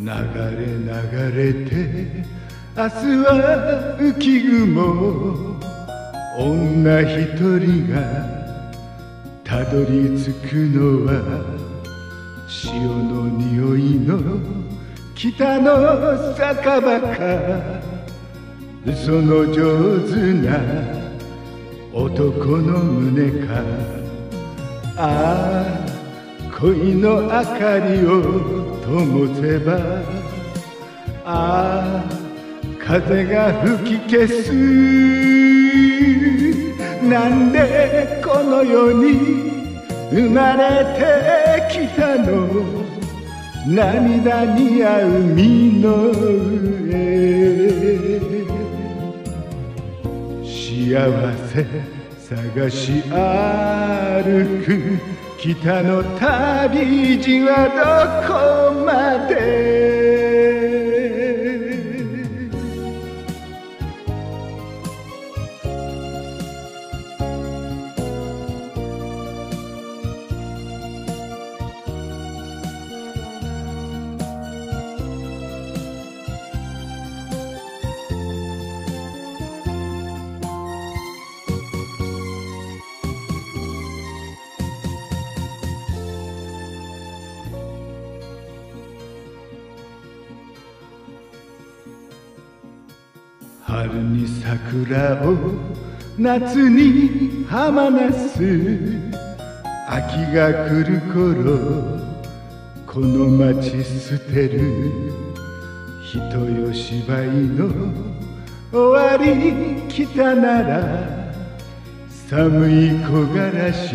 流れ流れて明日は浮雲。女一人がたどり着くのは潮の匂いの北の酒場か。その上手な男の胸か。ああ恋の明かりを灯せばああ風が吹き消す。なんでこの世に生まれてきたの？涙に合う海の上。幸せ探し歩く北の旅路はどこまで？春に桜を夏に浜なす秋が来る頃この街捨てる。人よ芝居の終わり来たなら寒い木枯らし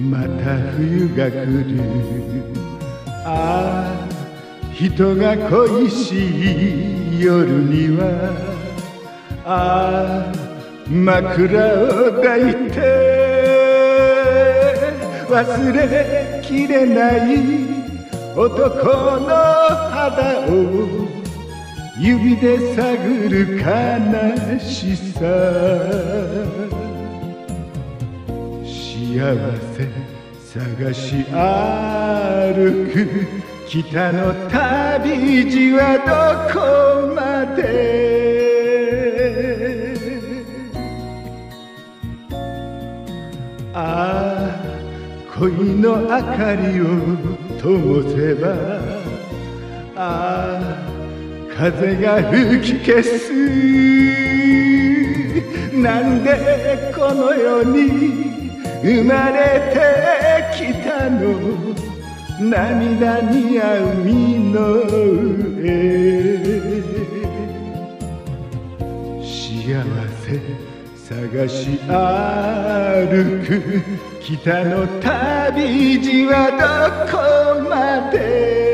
また冬が来る。ああ人が恋しい。夜にはああ枕を抱いて忘れきれない男の肌を指で探る悲しさ。幸せ。探し歩く北の旅路はどこまで？ああ恋の明かりを灯せばああ風が吹き消す。なんでこの世に生まれてきたの。涙に合う海の上。幸せ探し歩く。北の旅路はどこまで？